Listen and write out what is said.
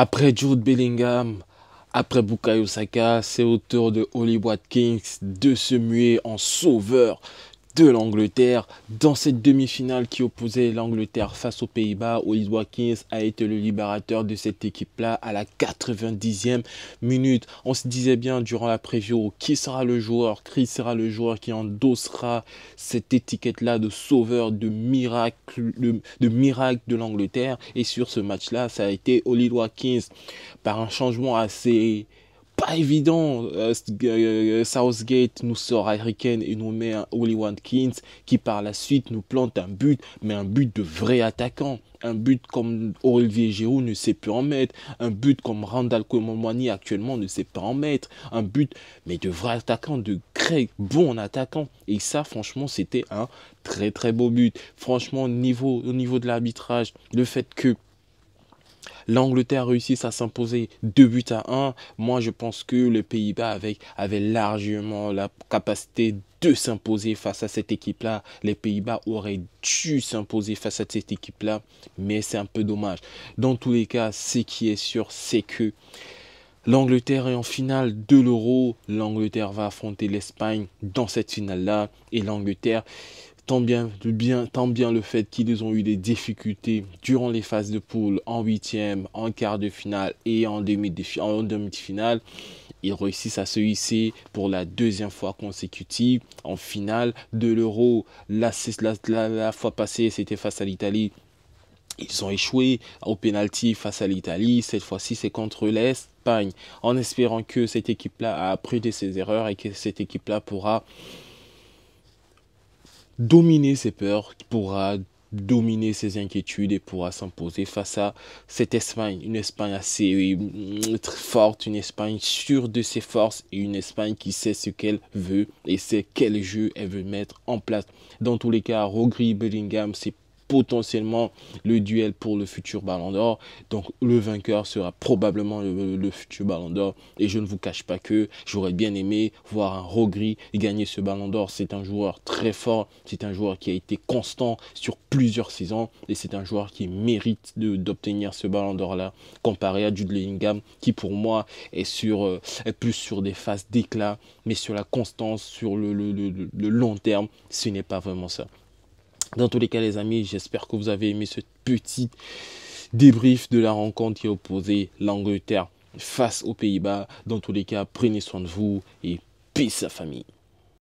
Après Jude Bellingham, après Bukayo Saka, c'est au tour de Holly Watkins de se muer en sauveur de l'Angleterre. Dans cette demi-finale qui opposait l'Angleterre face aux Pays-Bas, Oli Watkins a été le libérateur de cette équipe-là à la 90e minute. On se disait bien durant la preview qui sera le joueur, qui sera le joueur qui endossera cette étiquette-là de sauveur, de miracle, de, miracle de l'Angleterre? Et sur ce match-là, ça a été Oli Watkins par un changement assez pas évident. Euh, euh, Southgate nous sort Harry Kane et nous met un Oli Watkins qui par la suite nous plante un but, mais un but de vrai attaquant. Un but comme Olivier Giroud ne sait plus en mettre. Un but comme Randall Colomwani actuellement ne sait pas en mettre. Un but, mais de vrai attaquant, de très bon attaquant. Et ça, franchement, c'était un très très beau but. Franchement, au niveau, au niveau de l'arbitrage, le fait que L'Angleterre réussit à s'imposer 2 buts à 1. Moi, je pense que les Pays-Bas avaient, largement la capacité de s'imposer face à cette équipe-là. Les Pays-Bas auraient dû s'imposer face à cette équipe-là, mais c'est un peu dommage. Dans tous les cas, ce qui est sûr, c'est que L'Angleterre est en finale de l'Euro. L'Angleterre va affronter l'Espagne dans cette finale-là. Et l'Angleterre, tant bien, bien, tant bien le fait qu'ils ont eu des difficultés durant les phases de poule, en huitième, en quart de finale et en demi-finale, ils réussissent à se hisser pour la deuxième fois consécutive en finale de l'Euro. La, la, fois passée, c'était face à l'Italie. Ils ont échoué au penalty face à l'Italie. Cette fois-ci, c'est contre l'Espagne. En espérant que cette équipe-là a appris de ses erreurs et que cette équipe-là pourra dominer ses peurs, qui pourra dominer ses inquiétudes et pourra s'imposer face à cette Espagne, une Espagne assez euh, forte, une Espagne sûre de ses forces et une Espagne qui sait ce qu'elle veut et sait quel jeu elle veut mettre en place. Dans tous les cas, Rogri Bellingham, c'est potentiellement le duel pour le futur Ballon d'Or. Donc le vainqueur sera probablement le, futur Ballon d'Or. Et je ne vous cache pas que j'aurais bien aimé voir un Rogri gagner ce Ballon d'Or. C'est un joueur très fort. C'est un joueur qui a été constant sur plusieurs saisons. Et c'est un joueur qui mérite d'obtenir ce Ballon d'Or là. Comparé à Jude Bellingham qui pour moi est, sur, euh, plus sur des phases d'éclat. Mais sur la constance, sur le long terme, ce n'est pas vraiment ça. Dans tous les cas, les amis, j'espère que vous avez aimé ce petit débrief de la rencontre qui a opposé l'Angleterre face aux Pays-Bas. Dans tous les cas, prenez soin de vous et peace à famille.